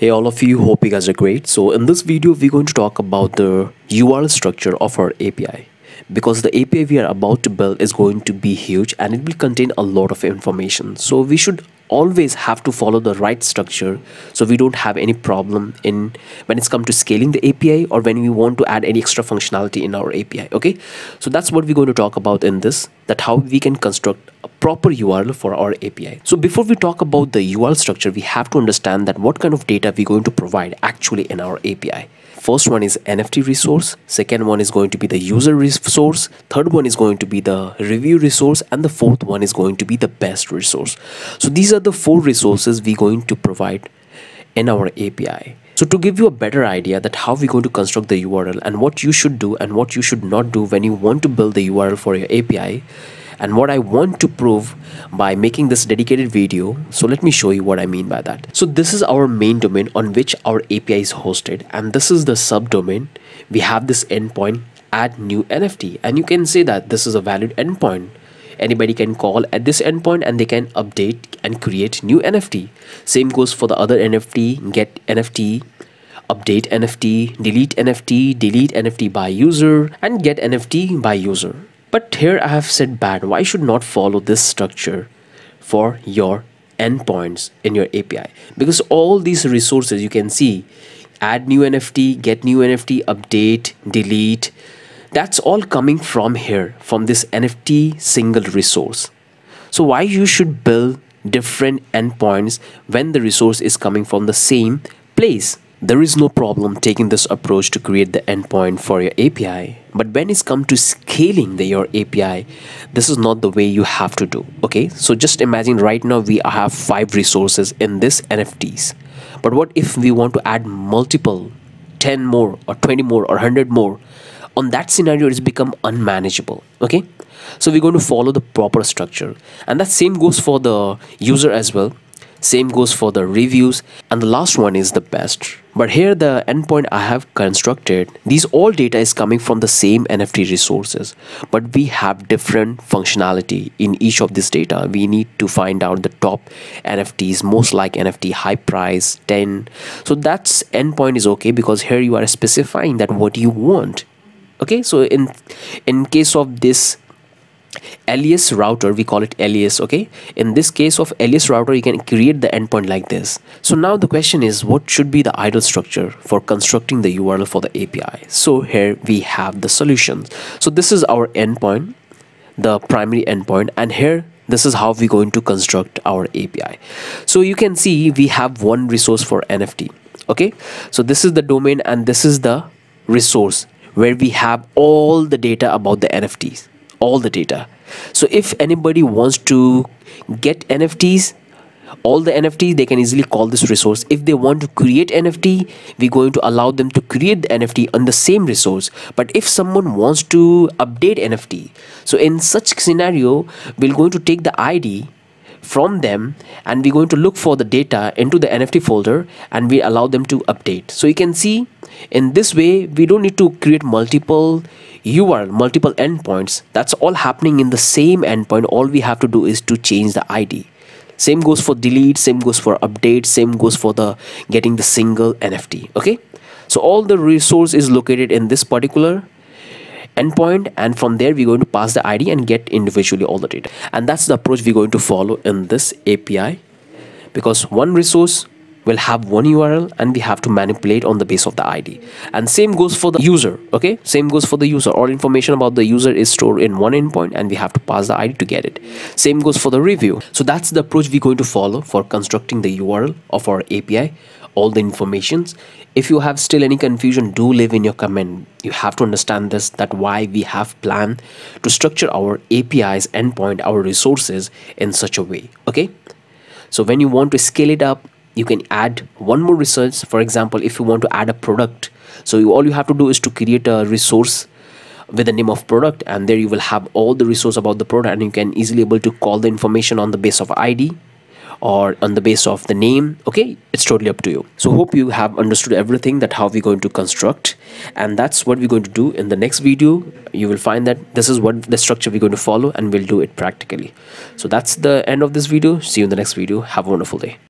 Hey all of you, hope you guys are great. So in this video, we're going to talk about the URL structure of our API because the API we are about to build is going to be huge and it will contain a lot of information. So we should always have to follow the right structure so we don't have any problem in when it's come to scaling the API or when we want to add any extra functionality in our API okay? So that's what we're going to talk about in this that how we can construct a proper URL for our API so before we talk about the URL structure we have to understand that what kind of data we're going to provide actually in our API first one is nft resource second one is going to be the user resource third one is going to be the review resource and the fourth one is going to be the best resource. So these are the four resources we're going to provide in our api so to give you a better idea that how we're going to construct the url and what you should do and what you should not do when you want to build the url for your api and what I want to prove by making this dedicated video. So let me show you what I mean by that. So this is our main domain on which our API is hosted and this is the subdomain. We have this endpoint add new NFT and you can say that this is a valid endpoint anybody can call at this endpoint and they can update and create new NFT. Same goes for the other NFT, get NFT, update NFT, delete NFT, delete NFT by user, and get NFT by user. But here I have said bad. Why should not follow this structure for your endpoints in your API? Because all these resources you can see add new NFT, get new NFT, update, delete. That's all coming from here, from this NFT single resource. So why you should build different endpoints when the resource is coming from the same place? There is no problem taking this approach to create the endpoint for your API. But when it's come to scaling the, your API, this is not the way you have to do. Okay, so just imagine right now we have five resources in this NFTs. But what if we want to add multiple, 10 more or 20 more or 100 more? On that scenario, it's become unmanageable. Okay, so we're going to follow the proper structure. And that same goes for the user as well same goes for the reviews and the last one is the best. But here the endpoint i have constructed these all data is coming from the same nft resources. But we have different functionality in each of this data. We need to find out the top nfts most like nft high price 10 so that's endpoint is okay because here you are specifying that what you want. Okay so in in case of this alias router we call it alias okay? In this case of alias router you can create the endpoint like this. So now the question is what should be the idle structure for constructing the url for the api so here we have the solution. So this is our endpoint the primary endpoint and here this is how we're going to construct our api so you can see we have one resource for nft okay? So this is the domain and this is the resource where we have all the data about the nfts all the data. So if anybody wants to get nfts all the nft they can easily call this resource. If they want to create nft we're going to allow them to create the nft on the same resource. But if someone wants to update nft so in such scenario we're going to take the id from them and we're going to look for the data into the nft folder and we allow them to update. So you can see in this way we don't need to create multiple url multiple endpoints that's all happening in the same endpoint. All we have to do is to change the id same goes for delete same goes for update same goes for the getting the single nft okay? So all the resource is located in this particular endpoint and from there we're going to pass the id and get individually all the data. And that's the approach we're going to follow in this api because one resource will have one url and we have to manipulate on the base of the id and same goes for the user okay? Same goes for the user. All information about the user is stored in one endpoint and we have to pass the id to get it. Same goes for the review. So that's the approach we're going to follow for constructing the url of our api all the informations. If you have still any confusion do leave in your comment. You have to understand this that why we have planned to structure our apis endpoint our resources in such a way okay? So when you want to scale it up you can add one more resource for example if you want to add a product so you, all you have to do is to create a resource with the name of product and there you will have all the resource about the product and you can easily able to call the information on the base of id or on the base of the name. Okay? It's totally up to you. So hope you have understood everything that how we're going to construct and that's what we're going to do in the next video. You will find that this is what the structure we're going to follow and we'll do it practically. So that's the end of this video. See you in the next video. Have a wonderful day